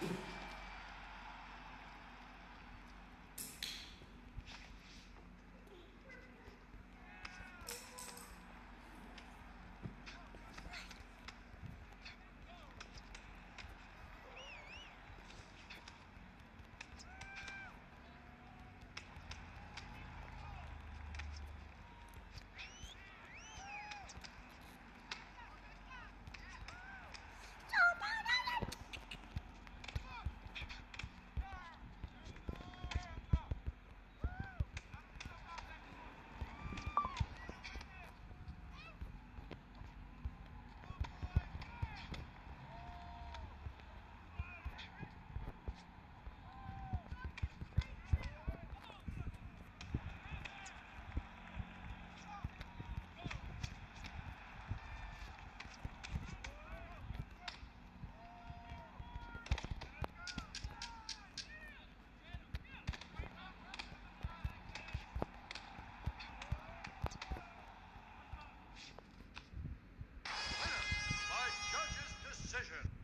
By judge's decision.